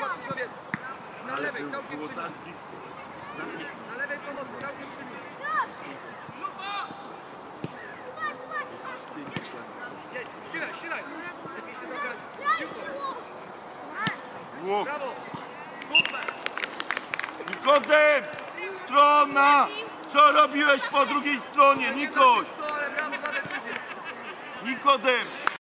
Patrz, człowiek. Na Ale lewej, całkiem przy tak blisko. Na lewej pomocy, całkiem przy nim. Jedź, ścieraj, ścieraj. Lepiej się dograć. Łuk. Brawo. Super. Nikodem! Strona! Co robiłeś po drugiej stronie, Nikoś? Nikodem!